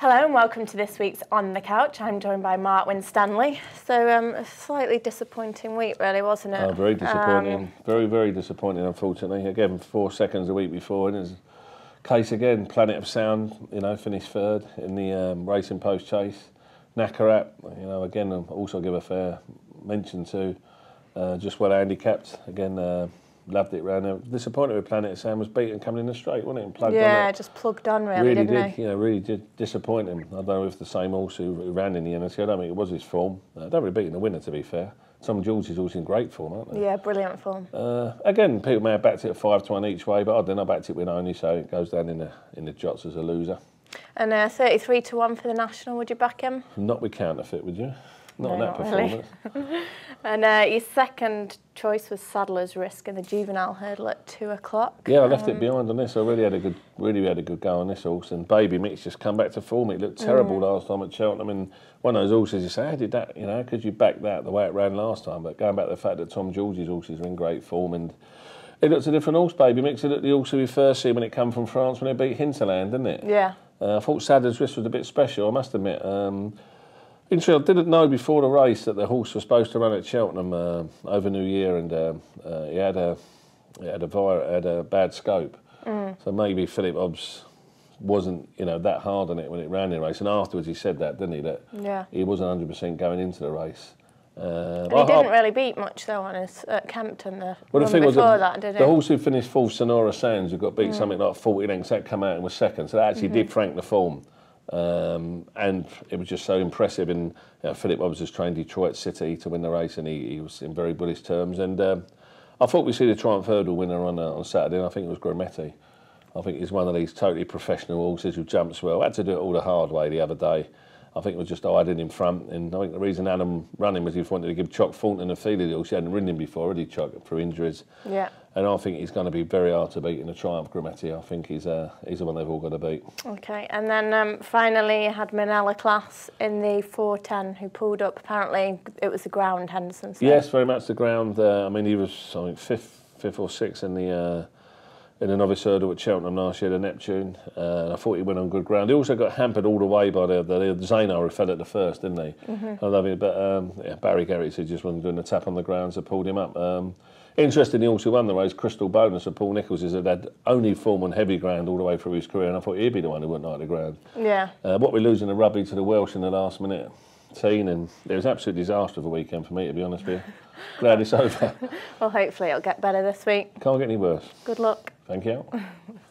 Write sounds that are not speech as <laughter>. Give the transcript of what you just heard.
Hello and welcome to this week's On the Couch. I'm joined by Mark Winstanley. So um, a slightly disappointing week, really, wasn't it? Oh, very disappointing. Um, very, very disappointing, unfortunately. Again, four seconds a week before, and it's case again. Planet of Sound, you know, finished third in the um, racing post chase. Nacarat, you know, again, also give a fair mention to. Uh, just well handicapped. Again, uh, loved it round there. Disappointed with Planet Sam was beaten coming in the straight, wasn't it? And plugged yeah, on just plugged on really, really didn't did, he? You know, really did disappoint him. I don't know if the same horse who ran in the NSC. I don't think it was his form. I don't really beating the winner, to be fair. Tom George is always in great form, aren't they? Yeah, brilliant form. Uh, again, people may have backed it at five to one each way, but I didn't. I backed it with only, so it goes down in the in the jots as a loser. And uh, 33 to 1 for the national, would you back him? Not with counterfeit, would you? Not no, that not performance. Really. <laughs> and uh, your second choice was Sadler's Risk in the juvenile hurdle at two o'clock. Yeah, I left um, it behind on this. I really had a good, really had a good go on this horse. And Baby Mix just come back to form. It looked terrible mm. last time at Cheltenham. And one of those horses, you say, how did that? You know, could you back that the way it ran last time? But going back to the fact that Tom George's horses are in great form and. It looked a different horse, Baby Mix. It looked the horse we first see when it came from France when it beat Hinterland, didn't it? Yeah. Uh, I thought Sadler's Risk was a bit special, I must admit. Um, Interesting. I didn't know before the race that the horse was supposed to run at Cheltenham uh, over New Year, and uh, uh, he had a he had a had a bad scope. Mm. So maybe Philip Hobbs wasn't you know that hard on it when it ran the race. And afterwards he said that, didn't he? That yeah. he wasn't 100 percent going into the race. Uh, he didn't I, really beat much though on his at Kempton. The well, the thing was that, that did the horse who finished fourth, Sonora Sands, who got beat mm. something like 40 lengths, that come out and was second. So that actually mm -hmm. did frank the form. Um, and it was just so impressive. And you know, Philip Hobbs has trained Detroit City to win the race, and he, he was in very bullish terms. And um, I thought we'd see the Triumph Hurdle winner on uh, on Saturday, and I think it was Grumeti. I think he's one of these totally professional horses who jumps well. I had to do it all the hard way the other day. I think it was just hiding in front, and I think the reason Adam ran him was he wanted to give Choc Thornton a feel of the horse. He hadn't ridden him before, already Choc, through injuries. Yeah and I think he's going to be very hard to beat in the Triumph Grumeti. I think he's uh, he's the one they've all got to beat. Okay, and then um, finally you had Minella Class in the 410 who pulled up. Apparently it was the ground Henderson. Yes, very much the ground. Uh, I mean he was I think fifth, fifth or sixth in the. Uh, in the novice hurdle at Cheltenham last year, the Neptune. Uh, I thought he went on good ground. He also got hampered all the way by the, the, the who fell at the first, didn't he? Mm -hmm. I love it. But um, yeah, Barry Geraghty said just wasn't doing the tap on the ground, so pulled him up. Um, Interesting, he also won the race. Crystal Bonus of Paul Nicholls is that had only form on heavy ground all the way through his career, and I thought he'd be the one who wouldn't like the ground. Yeah. Uh, what we're losing the rugby to the Welsh in the last minute scene, and it was absolute disaster of a weekend for me, to be honest with you. <laughs> Glad it's over. well, hopefully it'll get better this week. Can't get any worse. Good luck. Thank you.